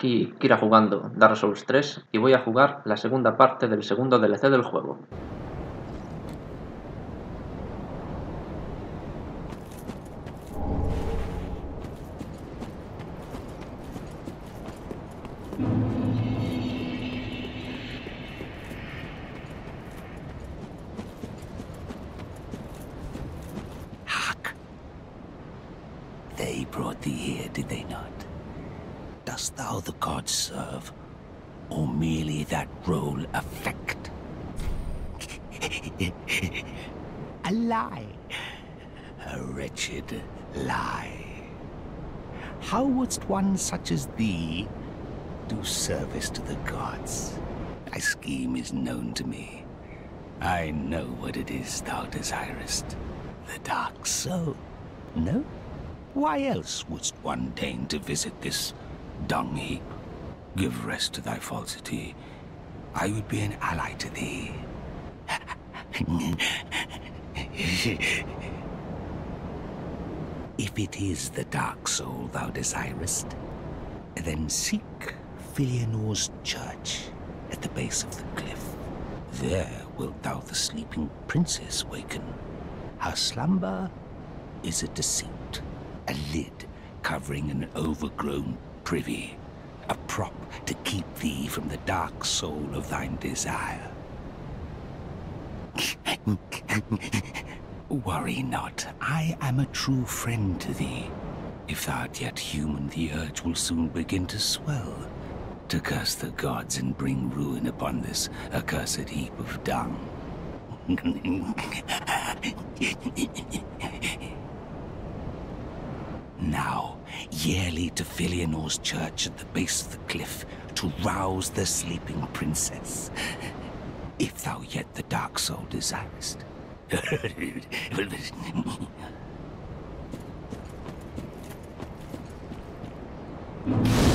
aquí Kira jugando Dark Souls 3 y voy a jugar la segunda parte del segundo DLC del juego. Hark! They brought thee here, did they not? Dost thou the gods serve, or merely that role affect? A lie. A wretched lie. How wouldst one such as thee do service to the gods? Thy scheme is known to me. I know what it is thou desirest. The dark soul. No? Why else wouldst one deign to visit this dung heap? Give rest to thy falsity. I would be an ally to thee. if it is the dark soul thou desirest, then seek Filianore's church at the base of the cliff. There wilt thou the sleeping princess waken. Her slumber is a deceit, a lid covering an overgrown privy, a prop to keep thee from the dark soul of thine desire. Worry not, I am a true friend to thee. If thou art yet human, the urge will soon begin to swell, to curse the gods and bring ruin upon this accursed heap of dung. now, yearly to Filianore's church at the base of the cliff to rouse the sleeping princess. If thou yet the Dark Soul desirest.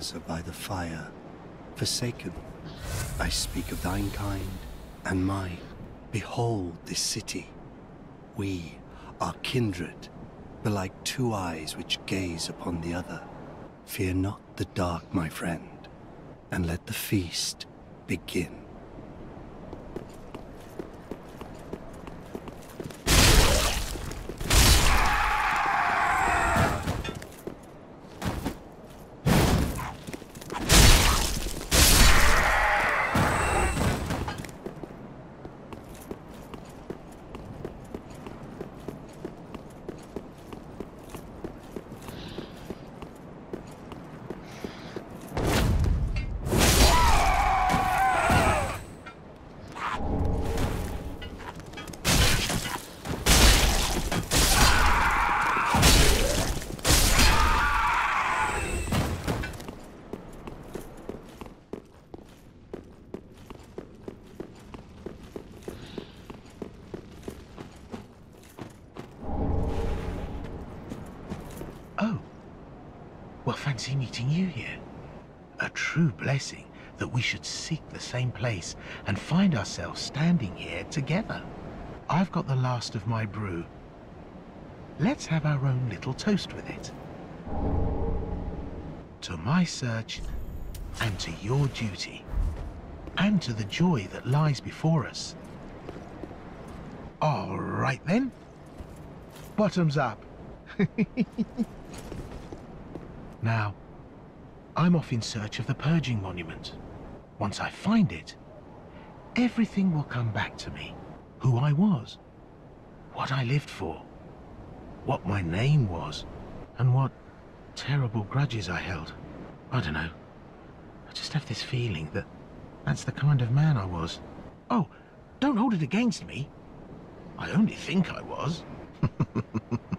Are by the fire, forsaken. I speak of thine kind and mine. Behold this city. We are kindred, but like two eyes which gaze upon the other. Fear not the dark, my friend, and let the feast begin. Oh. Well, fancy meeting you here. A true blessing that we should seek the same place and find ourselves standing here together. I've got the last of my brew. Let's have our own little toast with it. To my search, and to your duty, and to the joy that lies before us. All right then. Bottoms up. Now, I'm off in search of the Purging Monument. Once I find it, everything will come back to me. Who I was, what I lived for, what my name was, and what terrible grudges I held. I don't know. I just have this feeling that that's the kind of man I was. Oh, don't hold it against me. I only think I was.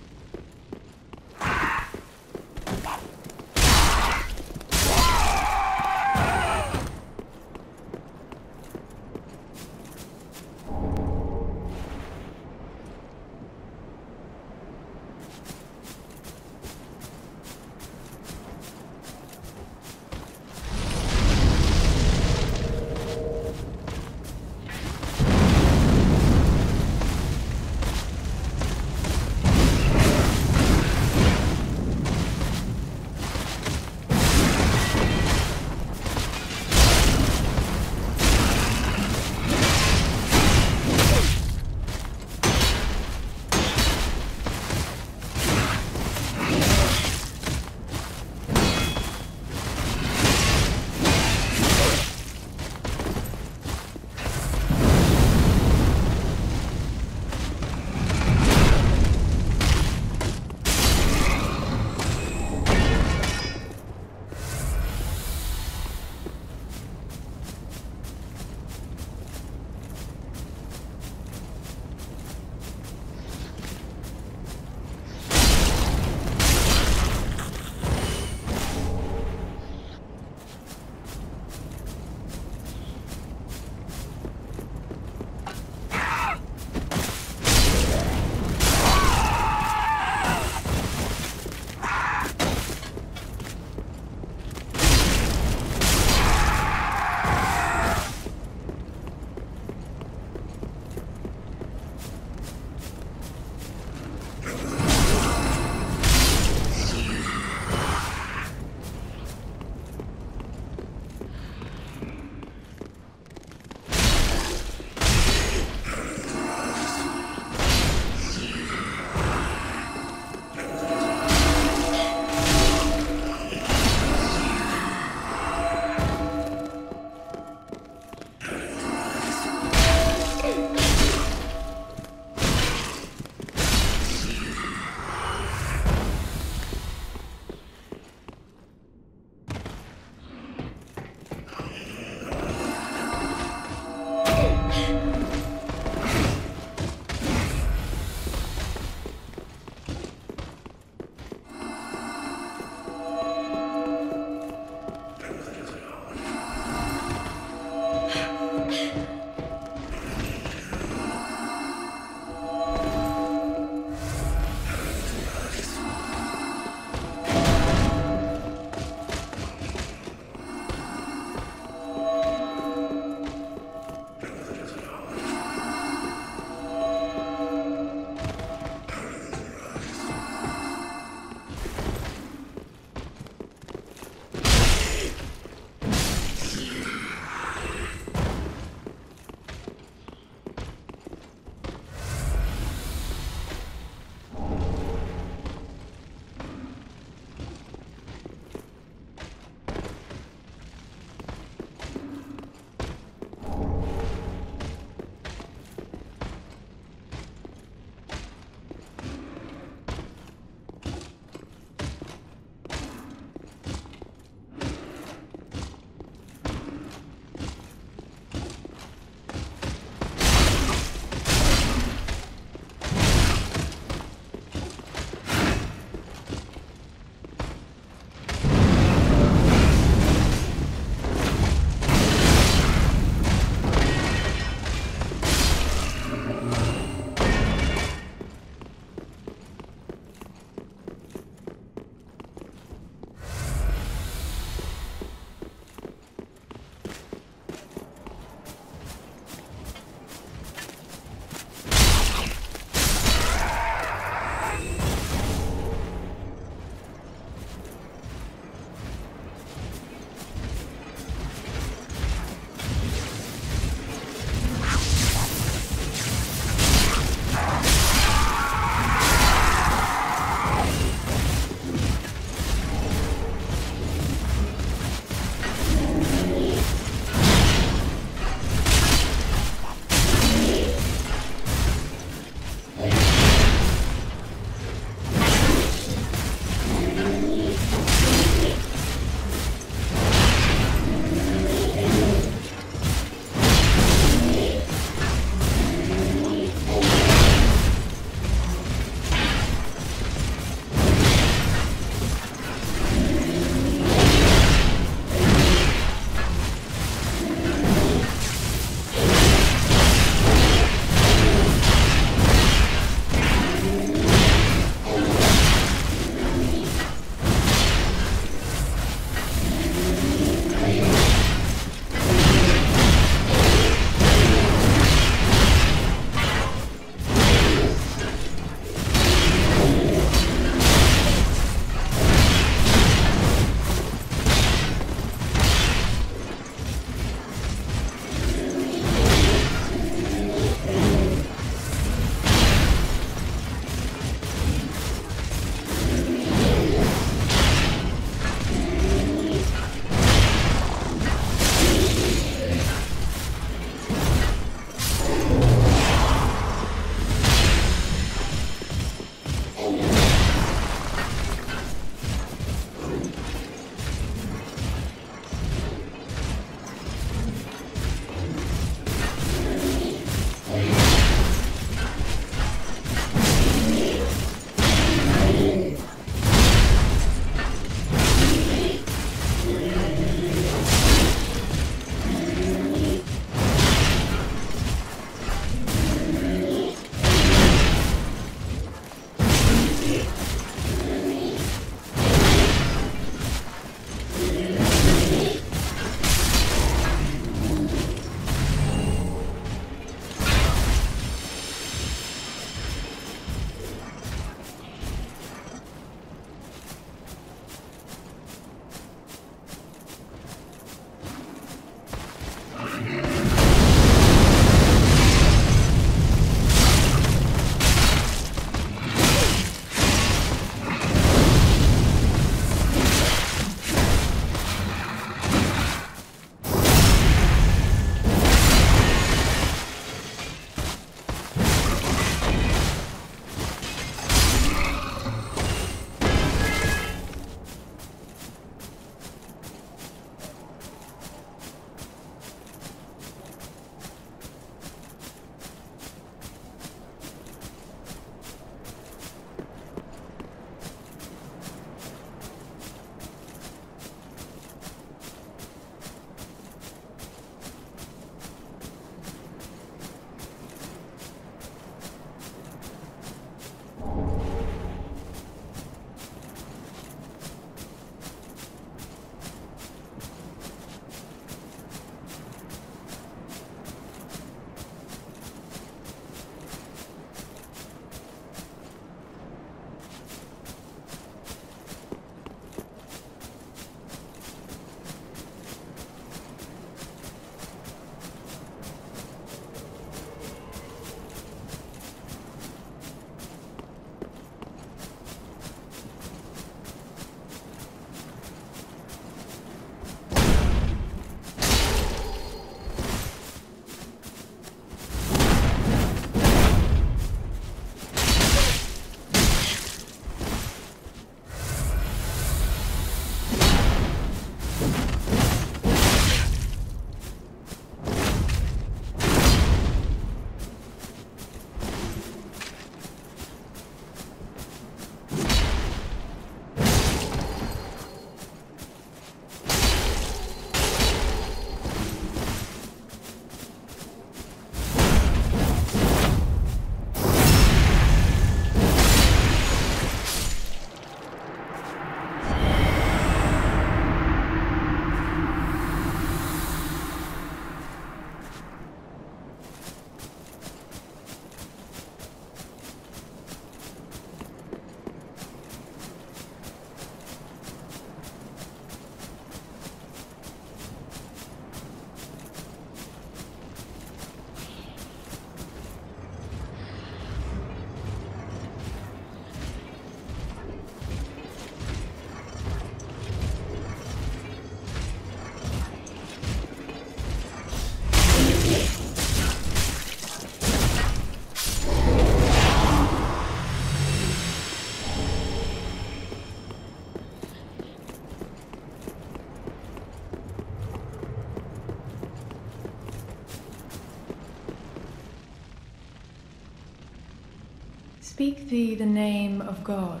speak thee the name of God,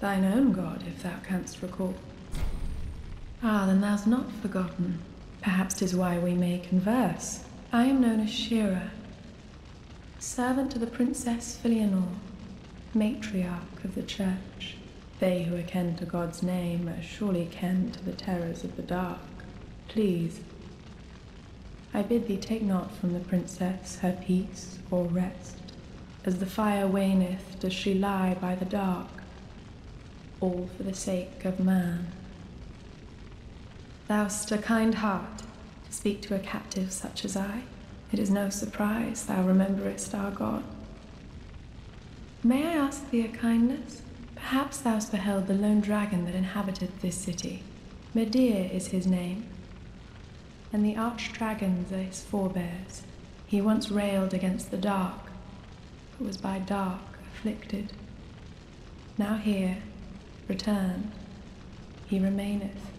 thine own God, if thou canst recall. Ah, then thou'st not forgotten. Perhaps 'tis why we may converse. I am known as Shira, servant to the Princess Filianore, matriarch of the church. They who are ken to God's name are surely ken to the terrors of the dark. Please, I bid thee take not from the princess her peace or rest. As the fire waneth, does she lie by the dark, all for the sake of man. Thou'st a kind heart to speak to a captive such as I. It is no surprise thou rememberest our God. May I ask thee a kindness? Perhaps thou'st beheld the lone dragon that inhabited this city. Midir is his name, and the arch dragons are his forebears. He once railed against the dark, was by dark afflicted. Now here, return, he remaineth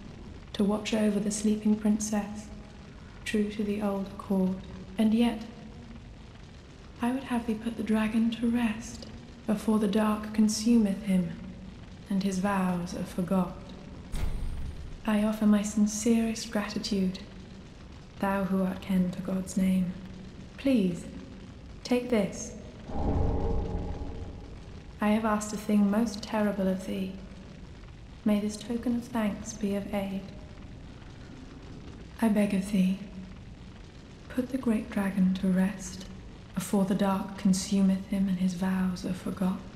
to watch over the sleeping princess, true to the old accord. And yet, I would have thee put the dragon to rest before the dark consumeth him, and his vows are forgot. I offer my sincerest gratitude, thou who art ken to God's name. Please, take this. I have asked a thing most terrible of thee. May this token of thanks be of aid. I beg of thee, put the great dragon to rest, afore the dark consumeth him and his vows are forgot.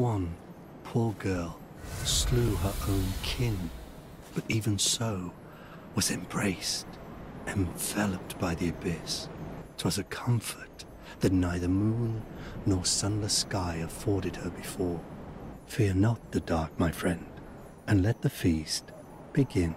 One poor girl slew her own kin, but even so was embraced, enveloped by the abyss. 'Twas a comfort that neither moon nor sunless sky afforded her before. Fear not the dark, my friend, and let the feast begin.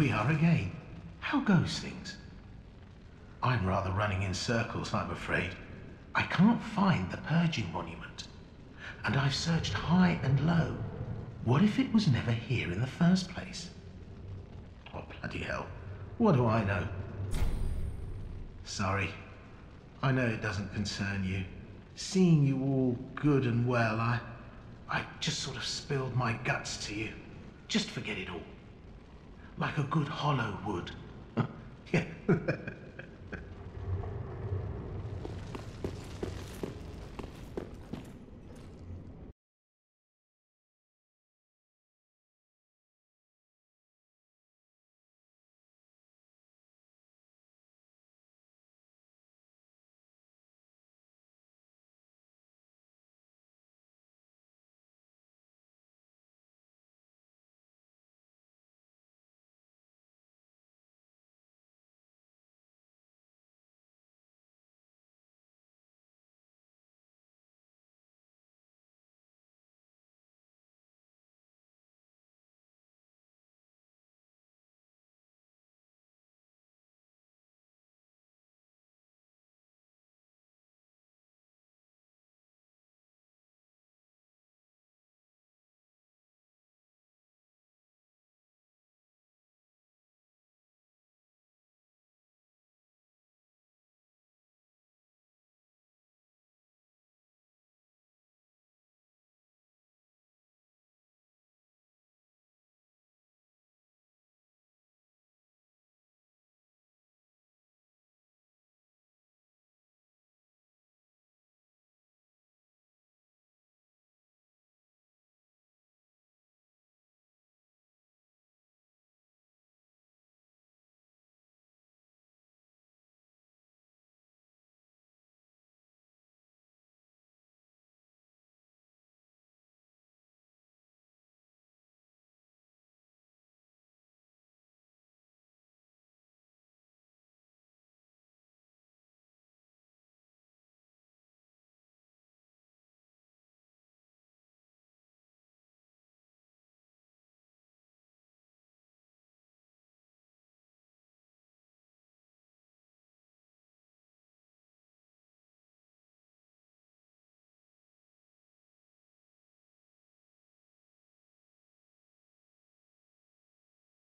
We are again. How goes things? I'm rather running in circles, I'm afraid. I can't find the purging monument. And I've searched high and low. What if it was never here in the first place? Oh, bloody hell. What do I know? Sorry. I know it doesn't concern you. Seeing you all good and well, I... I just sort of spilled my guts to you. Just forget it all. Like a good hollow would. yeah.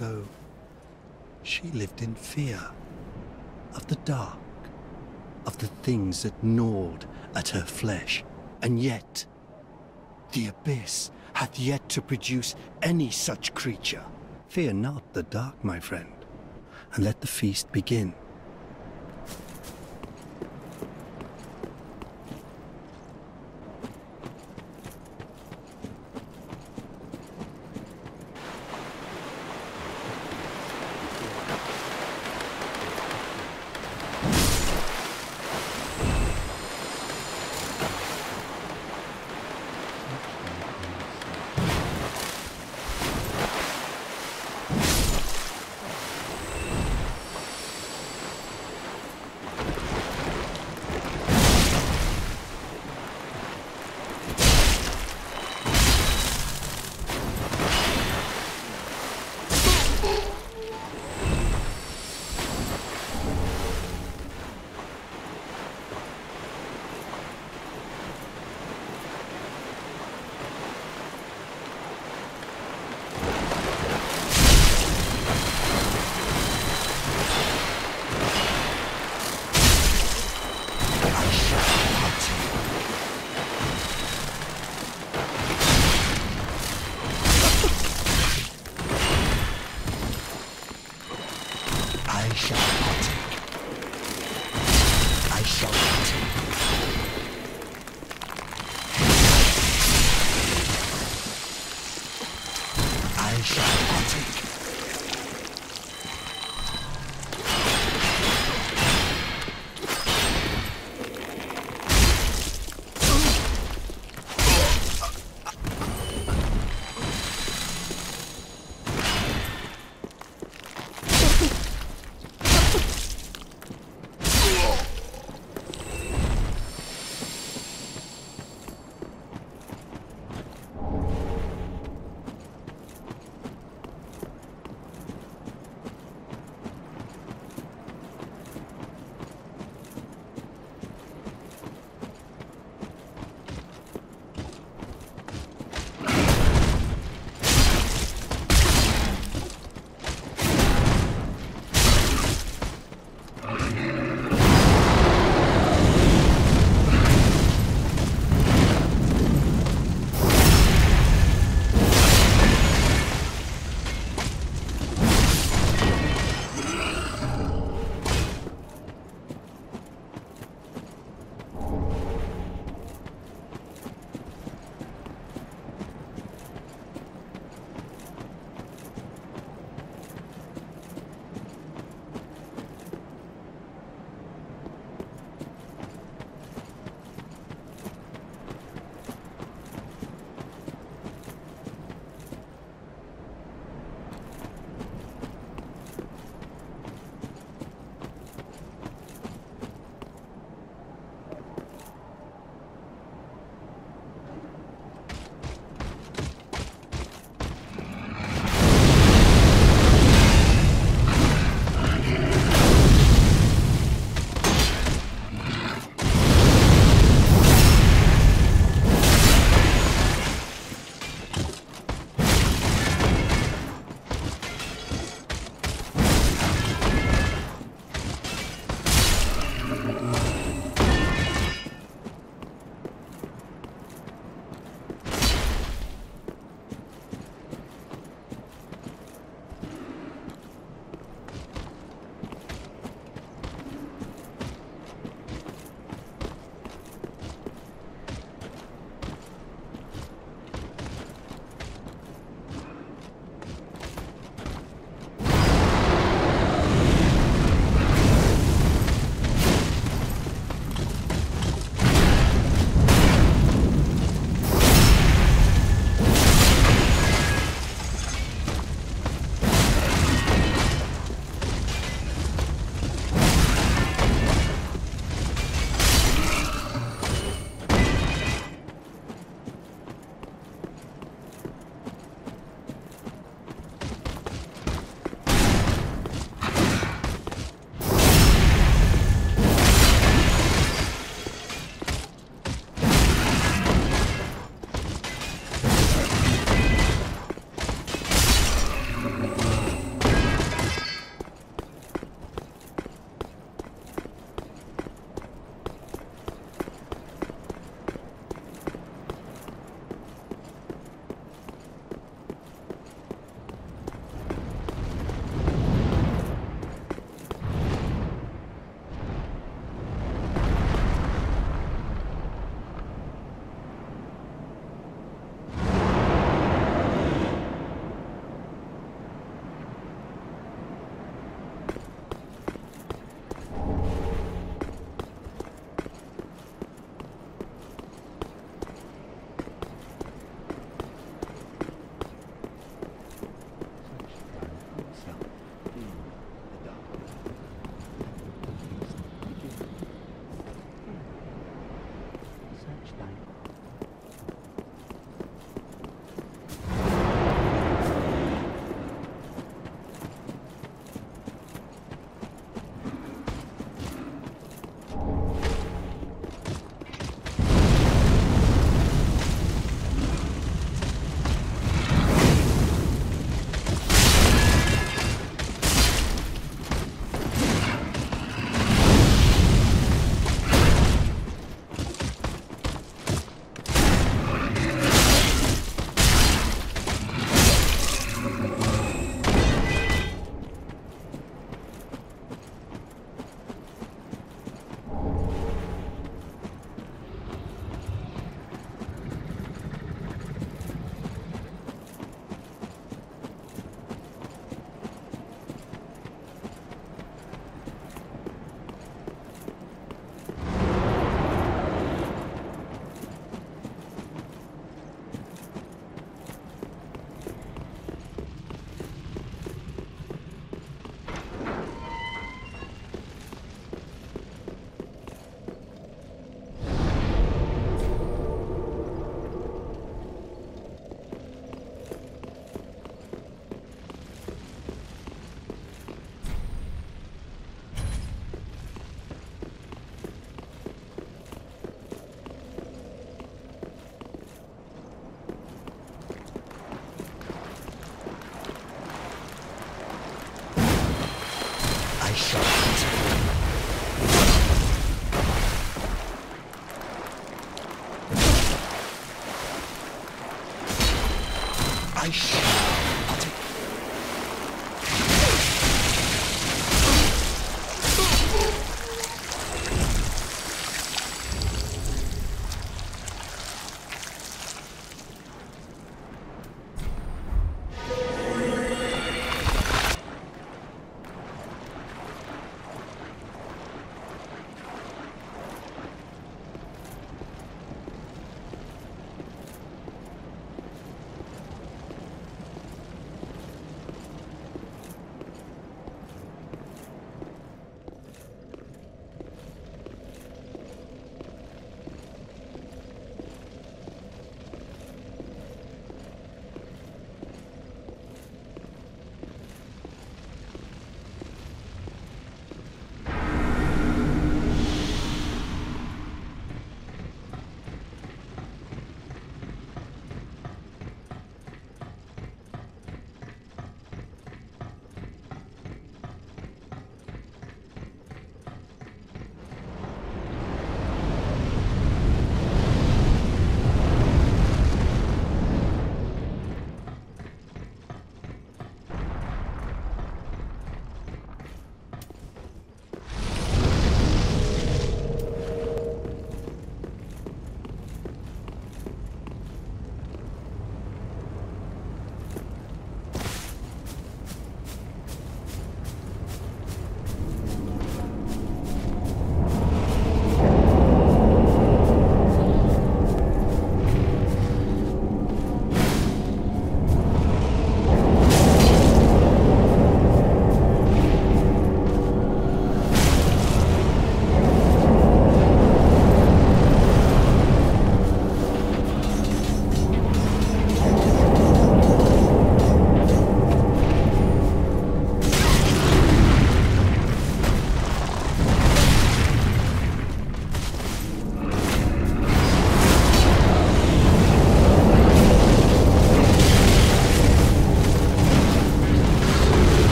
so she lived in fear of the dark, of the things that gnawed at her flesh. And yet, the abyss hath yet to produce any such creature. Fear not the dark, my friend, and let the feast begin.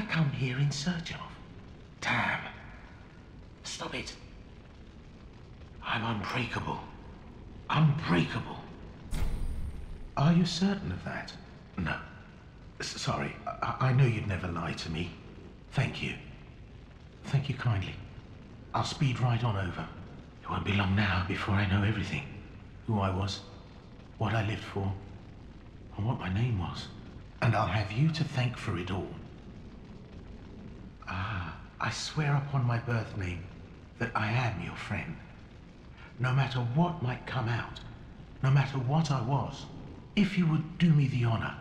I come here in search of? Damn. Stop it. I'm unbreakable. Unbreakable. Are you certain of that? No. S- sorry, I-, I know you'd never lie to me. Thank you. Thank you kindly. I'll speed right on over. It won't be long now before I know everything. Who I was, what I lived for, and what my name was. And I'll have you to thank for it all. I swear upon my birth name that I am your friend. No matter what might come out, no matter what I was, if you would do me the honor,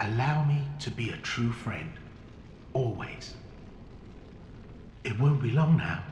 allow me to be a true friend. Always. It won't be long now.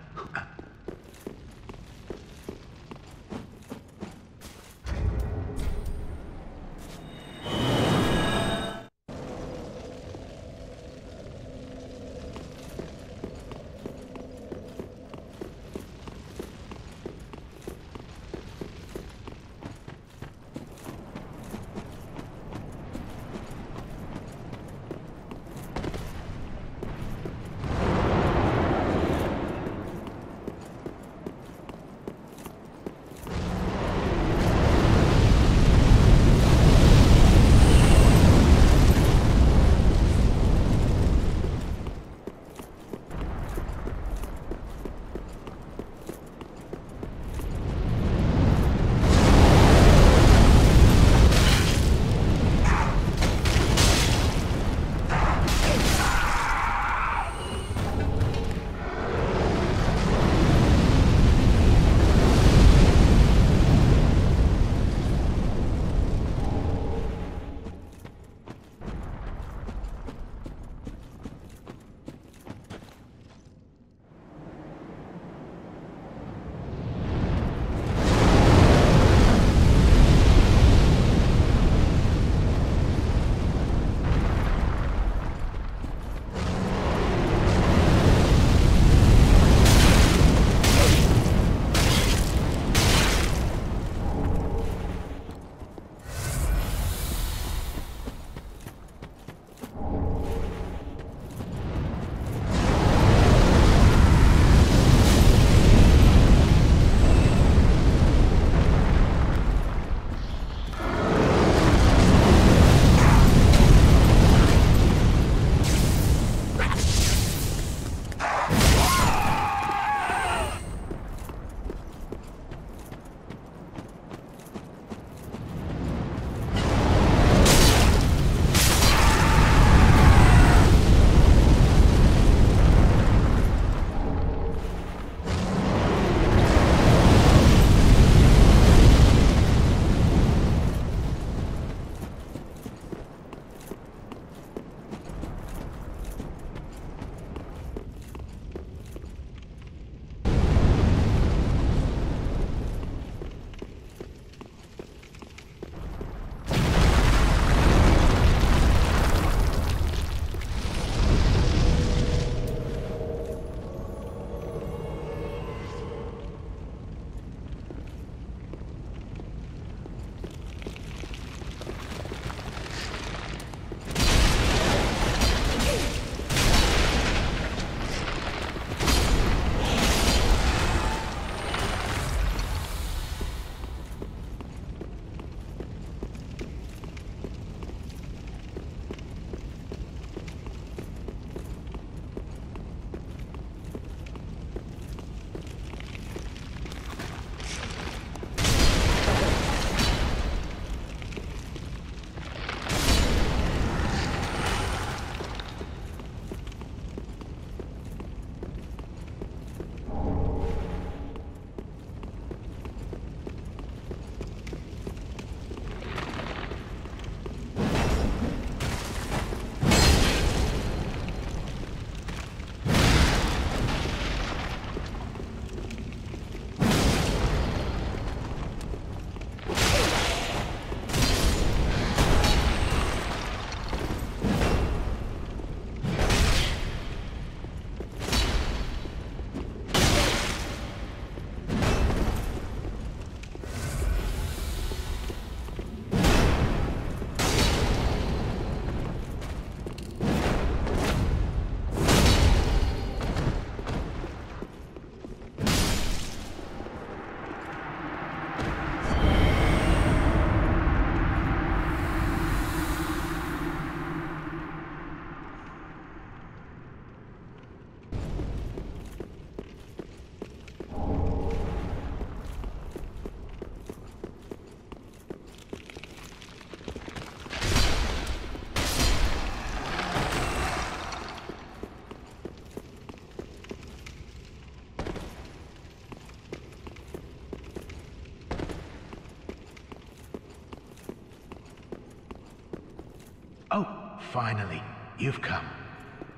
Finally, you've come.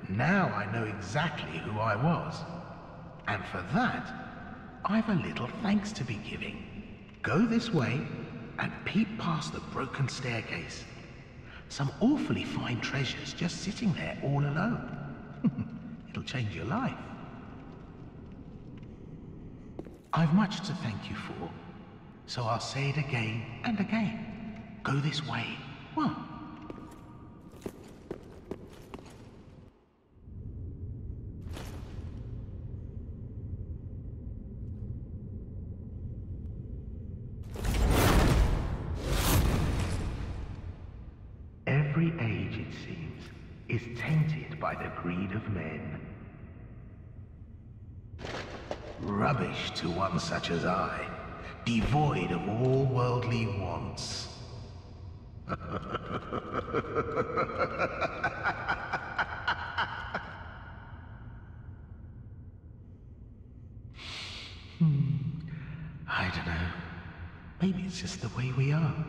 Now I know exactly who I was. And for that, I've a little thanks to be giving. Go this way and peep past the broken staircase. Some awfully fine treasures just sitting there all alone. It'll change your life. I've much to thank you for, so I'll say it again and again. Go this way. What? Rubbish to one such as I, devoid of all worldly wants. hmm. I don't know. Maybe it's just the way we are.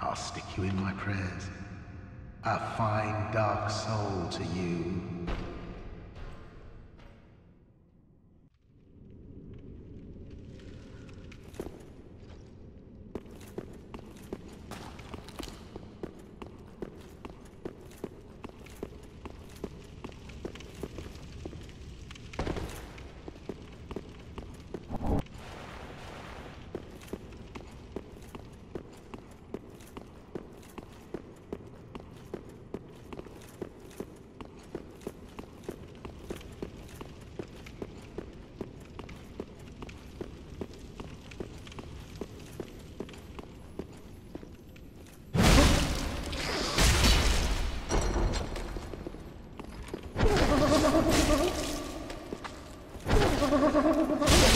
I'll stick you in my prayers. A fine dark soul to you. ハハハハ!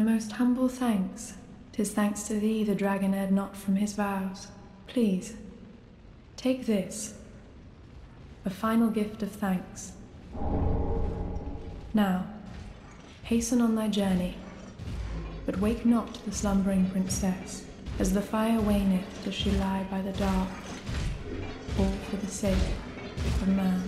My most humble thanks. Tis thanks to thee the dragon erred not from his vows. Please, take this, a final gift of thanks. Now, hasten on thy journey, but wake not the slumbering princess, as the fire waneth does she lie by the dark, all for the sake of man.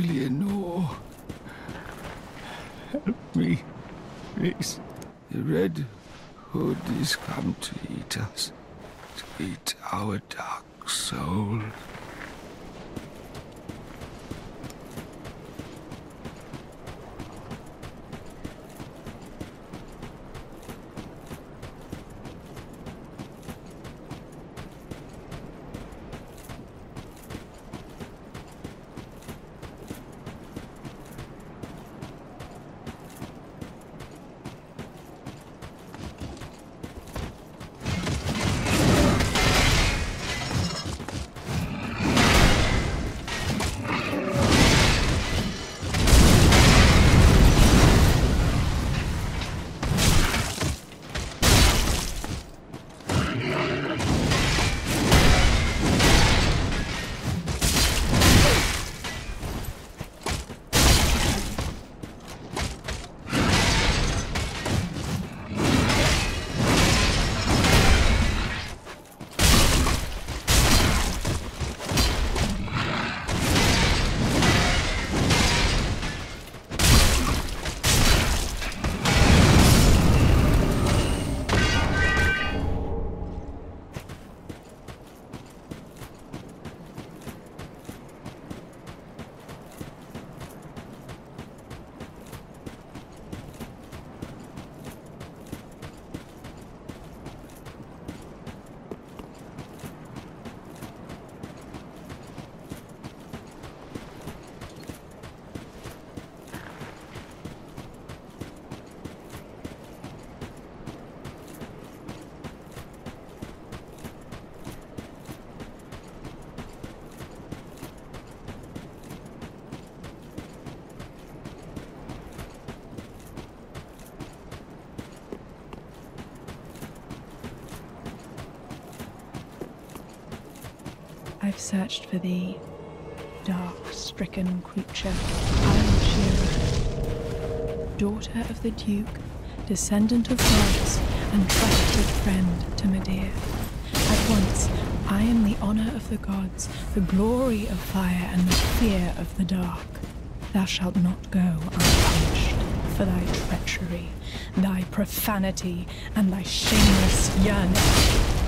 Eleanor. Help me, please. The Red Hood is come to eat us, to eat our dark searched for thee, dark stricken creature, Iron Shira, daughter of the Duke, descendant of gods, and trusted friend to Midir. At once, I am the honor of the gods, the glory of fire, and the fear of the dark. Thou shalt not go unpunished for thy treachery, thy profanity, and thy shameless yearning.